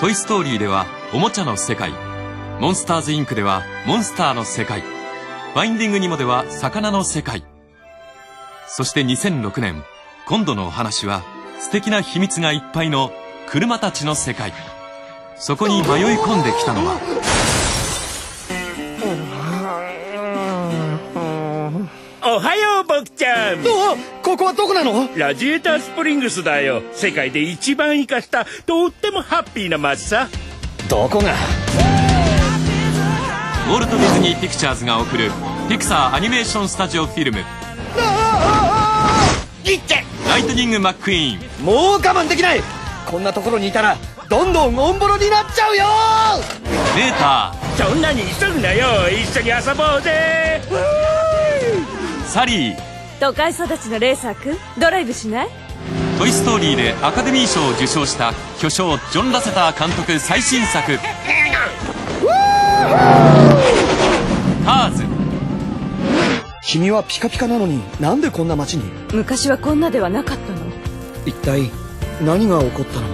トイ・ストーリーではおもちゃの世界。モンスターズ・インクではモンスターの世界。ファインディング・ニモでは魚の世界。そして2006年今度のお話は素敵な秘密がいっぱいの車たちの世界。そこに迷い込んできたのはおはよう僕ちゃん。おここはどこなの？ラジエータースプリングスだよ。世界で一番生かしたとってもハッピーな街さ。どこが？ウォルト・ディズニー・ピクチャーズが送るピクサーアニメーション・スタジオ・フィルム。いっけライトニング・マック・イーン。もう我慢できない！こんなところにいたらどんどんオンボロになっちゃうよ！メータそんなに急ぐなよ。一緒に遊ぼうぜ。ーサリー都会育ちのレーサーくんドライブしない？トイ・ストーリーでアカデミー賞を受賞した巨匠ジョン・ラセター監督最新作。ターズ。君はピカピカなのになんでこんな街に？昔はこんなではなかったの。一体何が起こったの？